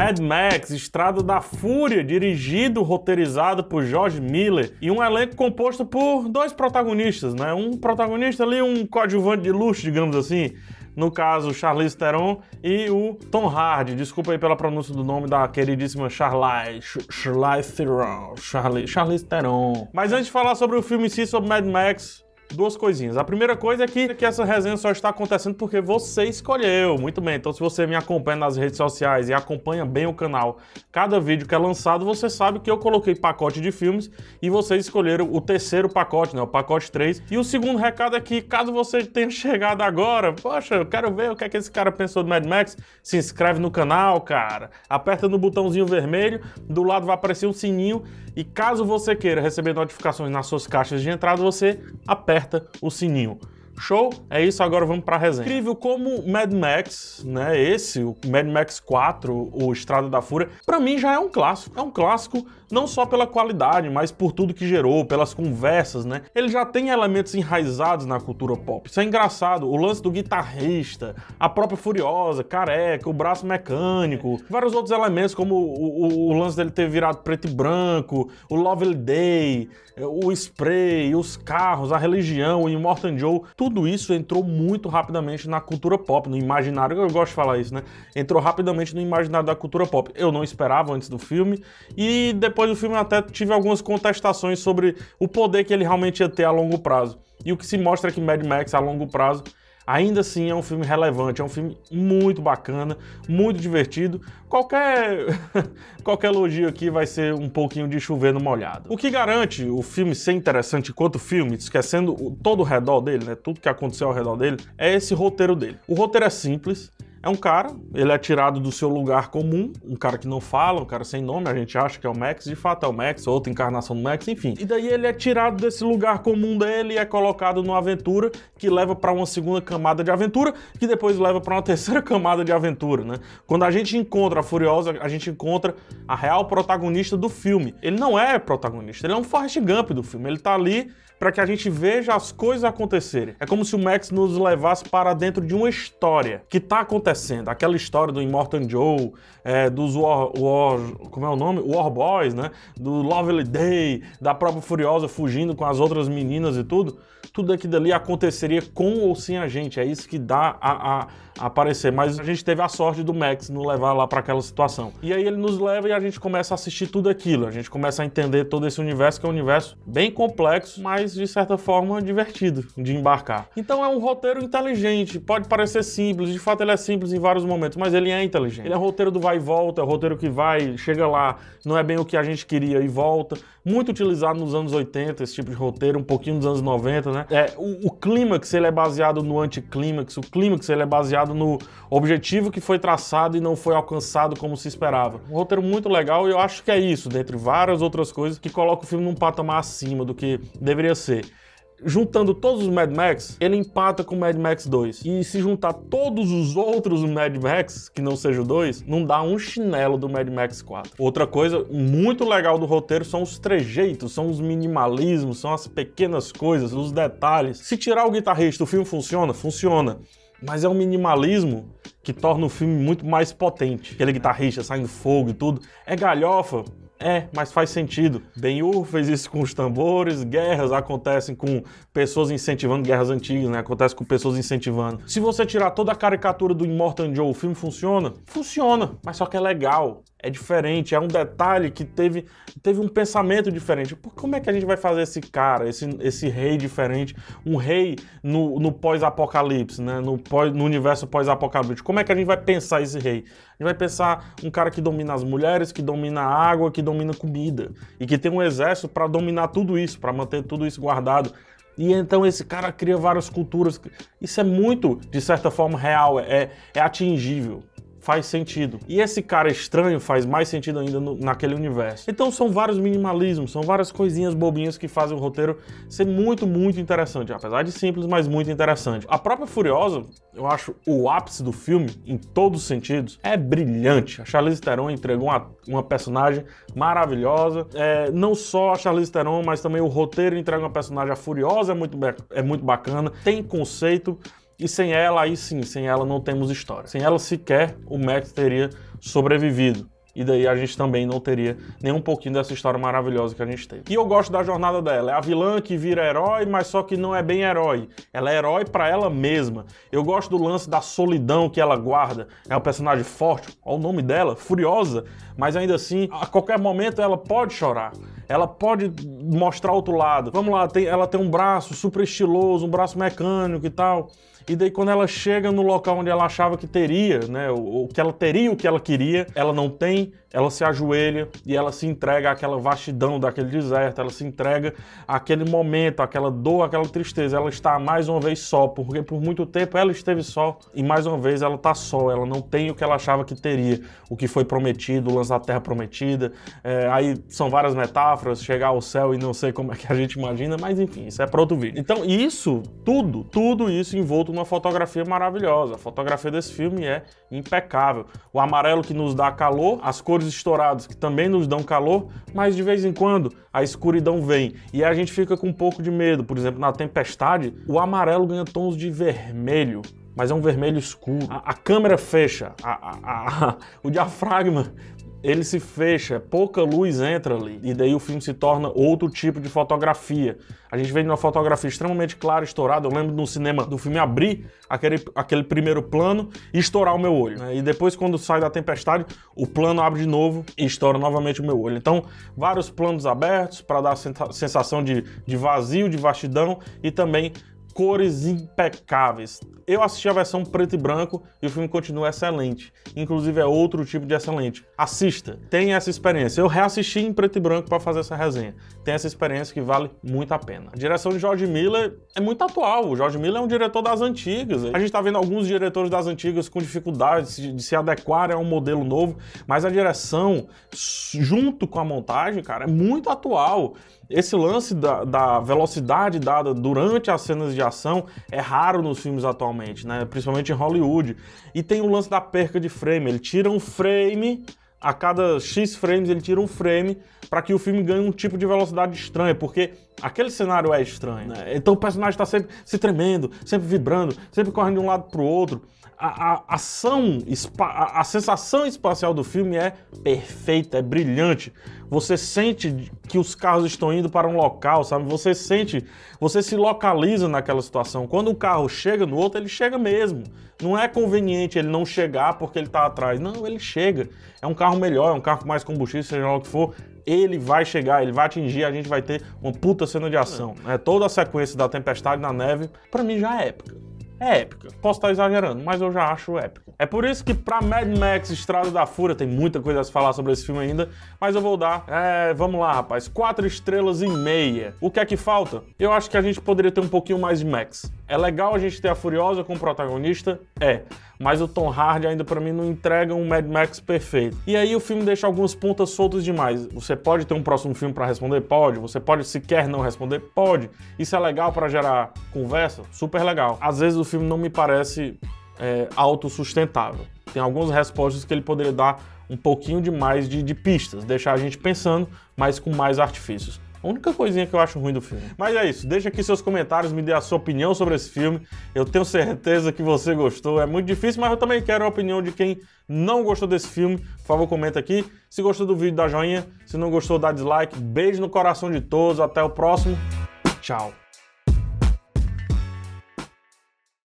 Mad Max, Estrada da Fúria, dirigido, roteirizado por George Miller e um elenco composto por dois protagonistas, né? Um protagonista ali, um coadjuvante de luxo, digamos assim. No caso, Charlize Theron e o Tom Hardy. Desculpa aí pela pronúncia do nome da queridíssima Charlize, Charlize Theron. Charlize, Charlize Theron. Mas antes de falar sobre o filme em si, sobre Mad Max, duas coisinhas. A primeira coisa é que, que essa resenha só está acontecendo porque você escolheu. Muito bem, então se você me acompanha nas redes sociais e acompanha bem o canal, cada vídeo que é lançado, você sabe que eu coloquei pacote de filmes e vocês escolheram o terceiro pacote, né? O pacote 3. E o segundo recado é que, caso você tenha chegado agora, poxa, eu quero ver o que é que esse cara pensou do Mad Max, se inscreve no canal, cara. Aperta no botãozinho vermelho, do lado vai aparecer um sininho e caso você queira receber notificações nas suas caixas de entrada, você aperta o sininho. Show? É isso, agora vamos pra resenha. Incrível como Mad Max, né, esse, o Mad Max 4, o Estrada da Fúria, para mim já é um clássico. É um clássico não só pela qualidade, mas por tudo que gerou, pelas conversas, né? Ele já tem elementos enraizados na cultura pop. Isso é engraçado, o lance do guitarrista, a própria Furiosa, Careca, o braço mecânico, vários outros elementos, como o, o, o lance dele ter virado preto e branco, o Lovely Day, o spray, os carros, a religião, o Immortan Joe, tudo isso entrou muito rapidamente na cultura pop, no imaginário, eu gosto de falar isso, né? Entrou rapidamente no imaginário da cultura pop. Eu não esperava antes do filme, e depois do filme eu até tive algumas contestações sobre o poder que ele realmente ia ter a longo prazo. E o que se mostra é que Mad Max, a longo prazo, ainda assim é um filme relevante, é um filme muito bacana, muito divertido. Qualquer qualquer elogio aqui vai ser um pouquinho de chover no molhado. O que garante o filme ser interessante enquanto filme, esquecendo todo o redor dele, né, tudo que aconteceu ao redor dele, é esse roteiro dele. O roteiro é simples, é um cara, ele é tirado do seu lugar comum, um cara que não fala, um cara sem nome, a gente acha que é o Max, de fato é o Max, outra encarnação do Max, enfim. E daí ele é tirado desse lugar comum dele e é colocado numa aventura que leva para uma segunda camada de aventura, que depois leva para uma terceira camada de aventura, né? Quando a gente encontra a Furiosa, a gente encontra a real protagonista do filme. Ele não é protagonista, ele é um Forrest Gump do filme, ele tá ali para que a gente veja as coisas acontecerem. É como se o Max nos levasse para dentro de uma história que está acontecendo. Aquela história do Immortan Joe, é, dos War, War, como é o nome? War Boys, né? Do Lovely Day, da própria Furiosa fugindo com as outras meninas e tudo. Tudo aquilo ali aconteceria com ou sem a gente. É isso que dá a, a, a aparecer. Mas a gente teve a sorte do Max nos levar lá para aquela situação. E aí ele nos leva e a gente começa a assistir tudo aquilo. A gente começa a entender todo esse universo, que é um universo bem complexo, mas de certa forma divertido de embarcar. Então é um roteiro inteligente. Pode parecer simples, de fato ele é simples em vários momentos, mas ele é inteligente. Ele é roteiro do vai e volta, é roteiro que vai, chega lá, não é bem o que a gente queria e volta. Muito utilizado nos anos 80, esse tipo de roteiro, um pouquinho nos anos 90, né? É, o, o clímax ele é baseado no anticlímax, o clímax ele é baseado no objetivo que foi traçado e não foi alcançado como se esperava. Um roteiro muito legal e eu acho que é isso, dentre várias outras coisas, que coloca o filme num patamar acima do que deveria ser juntando todos os Mad Max, ele empata com Mad Max 2. E se juntar todos os outros Mad Max, que não seja o 2, não dá um chinelo do Mad Max 4. Outra coisa muito legal do roteiro são os trejeitos, são os minimalismos, são as pequenas coisas, os detalhes. Se tirar o guitarrista, o filme funciona? Funciona. Mas é um minimalismo que torna o filme muito mais potente. Aquele guitarrista saindo fogo e tudo. É galhofa, é, mas faz sentido. Ben-Hur fez isso com os tambores, guerras acontecem com pessoas incentivando, guerras antigas, né? Acontece com pessoas incentivando. Se você tirar toda a caricatura do Immortan Joe, o filme funciona? Funciona, mas só que é legal é diferente, é um detalhe que teve, teve um pensamento diferente. Pô, como é que a gente vai fazer esse cara, esse, esse rei diferente, um rei no, no pós-apocalipse, né? no, pós, no universo pós-apocalíptico? Como é que a gente vai pensar esse rei? A gente vai pensar um cara que domina as mulheres, que domina a água, que domina a comida e que tem um exército para dominar tudo isso, para manter tudo isso guardado. E então esse cara cria várias culturas. Isso é muito, de certa forma, real, é, é atingível faz sentido. E esse cara estranho faz mais sentido ainda no, naquele universo. Então são vários minimalismos, são várias coisinhas bobinhas que fazem o roteiro ser muito, muito interessante. Apesar de simples, mas muito interessante. A própria Furiosa, eu acho o ápice do filme, em todos os sentidos, é brilhante. A Charlize Theron entregou uma, uma personagem maravilhosa. É, não só a Charlize Theron, mas também o roteiro entrega uma personagem. A Furiosa é muito, é muito bacana, tem conceito, E sem ela, aí sim, sem ela não temos história. Sem ela sequer o Max teria sobrevivido. E daí a gente também não teria nem um pouquinho dessa história maravilhosa que a gente teve. E eu gosto da jornada dela. É a vilã que vira herói, mas só que não é bem herói. Ela é herói para ela mesma. Eu gosto do lance da solidão que ela guarda. É um personagem forte. Olha o nome dela, Furiosa. Mas ainda assim, a qualquer momento ela pode chorar. Ela pode mostrar outro lado. Vamos lá, tem, ela tem um braço super estiloso, um braço mecânico e tal. E daí quando ela chega no local onde ela achava que teria, né, o, que ela teria o que ela queria, ela não tem, ela se ajoelha e ela se entrega àquela vastidão daquele deserto, ela se entrega àquele momento, àquela dor, àquela tristeza. Ela está mais uma vez só, porque por muito tempo ela esteve só e mais uma vez ela está só, ela não tem o que ela achava que teria, o que foi prometido, o lance da terra prometida. É, aí são várias metáforas, chegar ao céu e não sei como é que a gente imagina, mas enfim, isso é para outro vídeo. Então isso, tudo, tudo isso envolto numa fotografia maravilhosa. A fotografia desse filme é impecável. O amarelo que nos dá calor, as cores estourados que também nos dão calor, mas de vez em quando a escuridão vem e a gente fica com um pouco de medo. Por exemplo, na tempestade, o amarelo ganha tons de vermelho mas é um vermelho escuro. A, a câmera fecha, a, a, o diafragma ele se fecha, pouca luz entra ali, e daí o filme se torna outro tipo de fotografia. A gente vê uma fotografia extremamente clara, estourada. Eu lembro no cinema do filme abrir aquele, aquele primeiro plano e estourar o meu olho. Né? E depois, quando sai da tempestade, o plano abre de novo e estoura novamente o meu olho. Então, vários planos abertos para dar a sensação de, de vazio, de vastidão e também cores impecáveis. Eu assisti a versão preto e branco e o filme continua excelente. Inclusive é outro tipo de excelente. Assista, tenha essa experiência. Eu reassisti em preto e branco para fazer essa resenha. Tem essa experiência que vale muito a pena. A direção de George Miller é muito atual. O George Miller é um diretor das antigas. A gente está vendo alguns diretores das antigas com dificuldades de se adequar a um modelo novo, mas a direção, junto com a montagem, cara, é muito atual. Esse lance da, da, velocidade dada durante as cenas de ação é raro nos filmes atualmente, né? principalmente em Hollywood. E tem o lance da perca de frame. Ele tira um frame, a cada X frames ele tira um frame para que o filme ganhe um tipo de velocidade estranha, porque aquele cenário é estranho. Né? Então o personagem está sempre se tremendo, sempre vibrando, sempre correndo de um lado para o outro a, a ação, a, a sensação espacial do filme é perfeita, é brilhante. Você sente que os carros estão indo para um local, sabe? Você sente, você se localiza naquela situação. Quando o carro chega no outro, ele chega mesmo. Não é conveniente ele não chegar porque ele está atrás. Não, ele chega. É um carro melhor, é um carro com mais combustível, seja lá o que for. Ele vai chegar, ele vai atingir, a gente vai ter uma puta cena de ação. É, toda a sequência da tempestade na neve, para mim já é épica é épica. Posso estar exagerando, mas eu já acho épica. É por isso que pra Mad Max Estrada da Fúria tem muita coisa a se falar sobre esse filme ainda, mas eu vou dar, é, vamos lá, rapaz, quatro estrelas e meia. O que é que falta? Eu acho que a gente poderia ter um pouquinho mais de Max. É legal a gente ter a Furiosa como protagonista? É mas o Tom Hardy ainda para mim não entrega um Mad Max perfeito. E aí o filme deixa algumas pontas soltas demais. Você pode ter um próximo filme para responder? Pode. Você pode sequer não responder? Pode. Isso é legal para gerar conversa? Super legal. Às vezes o filme não me parece é, autossustentável. Tem algumas respostas que ele poderia dar um pouquinho de mais de, de pistas, deixar a gente pensando, mas com mais artifícios. A única coisinha que eu acho ruim do filme. Mas é isso, deixa aqui seus comentários, me dê a sua opinião sobre esse filme. Eu tenho certeza que você gostou. É muito difícil, mas eu também quero a opinião de quem não gostou desse filme. Por favor, comenta aqui. Se gostou do vídeo, dá joinha. Se não gostou, dá dislike. Beijo no coração de todos. Até o próximo. Tchau.